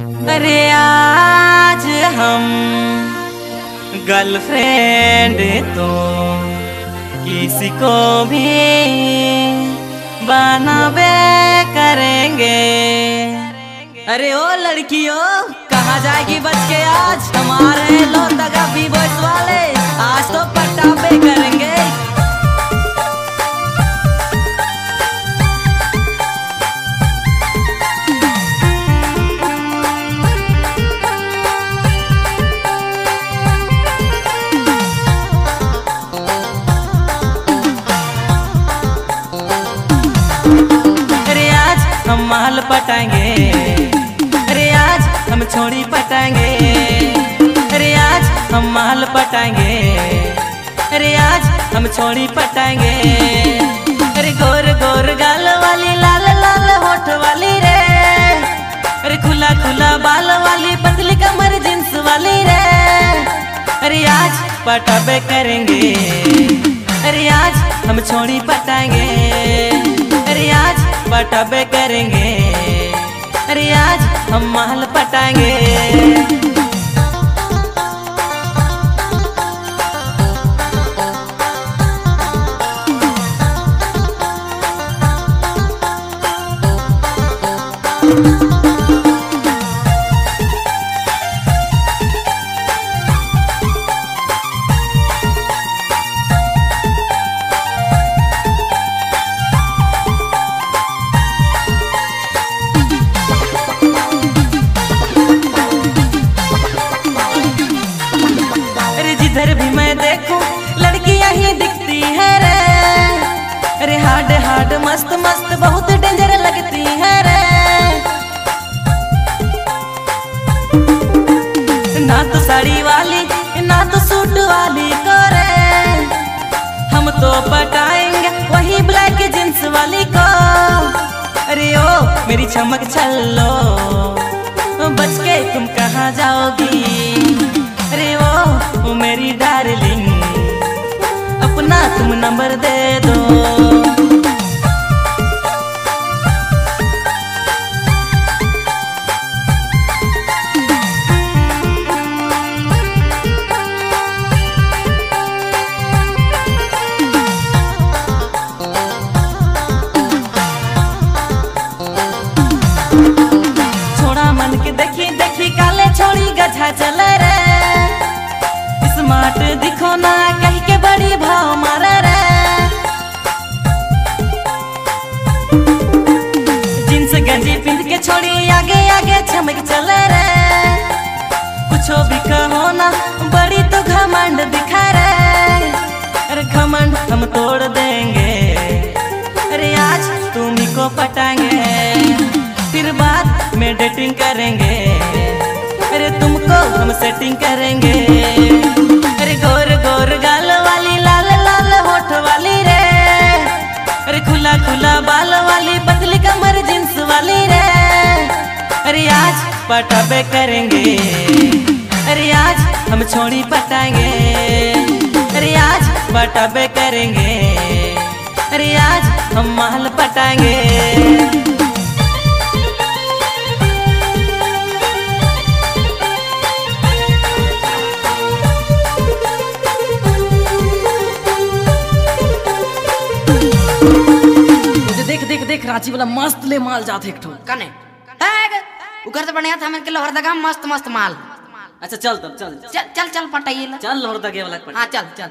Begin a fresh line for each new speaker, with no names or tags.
अरे आज हम गर्लफ्रेंड तो किसी को भी बनावे करेंगे। अरे ओ लड़कियों, कहा जाएगी बच के आज? हमारे लो हम माल पटाएँगे। अरे आज हम छोड़ी पटाएँगे। अरे आज हम माल पटाएँगे। अरे आज हम छोड़ी पटाएँगे। अरे गोर गोर गाल वाली, लाल लाल होठ वाली रे। अरे खुला खुला बाल वाली पतली कमर जींस वाली रे। अरे आज पटाबे करेंगे। अरे आज हम छोड़ी पटाएँगे। पटाबे करेंगे। अरे आज हम महल पटाएँगे। अरे हार्ड हार्ड मस्त मस्त, बहुत डेंजर लगती है रे। ना तो साड़ी वाली, ना तो सूट वाली को रे। हम तो पटाएँगे वही ब्लैक जींस वाली को। अरे ओ, मेरी चमक छल्लो बच के तुम कहाँ जाओगी? अरे ओ मेरी डार्लिंग अपना तुम नंबर दे दो। स्मार्ट दिखो ना, कह के बड़ी भाव मारे रे। जींस गंजी पिंध के छोड़ी, आगे आगे चमक चले रे। कुछो भी कहो ना, बड़ी तो घमंड दिखा रे। अरे घमंड हम तोड़ देंगे। अरे आज तुम ही को पटाएँगे फिर बाद में डेटिंग करेंगे। अरे तुमको हम सेटिंग करेंगे। अरे आज पटाबे करेंगे। अरे आज हम छोड़ी पटाएँगे। अरे आज पटाबे करेंगे। अरे आज हम महल पटाएँगे।
देख देख देख रांची वाला मस्त ले माल जात एक ठो।
कने? उकर तो बढ़िया था हमें के लोहरदगा मस्त मस्त माल।
अच्छा चल तब चल
चल। चल चल पटाइए
चल लोहरदगे वाला
हाँ चल चल।